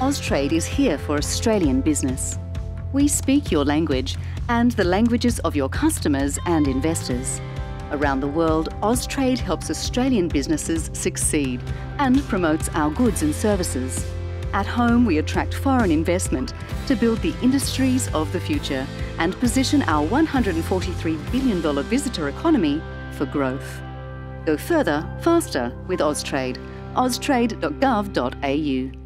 Austrade is here for Australian business. We speak your language and the languages of your customers and investors. Around the world, Austrade helps Australian businesses succeed and promotes our goods and services. At home, we attract foreign investment to build the industries of the future and position our $143 billion visitor economy for growth. Go further, faster with Austrade. austrade.gov.au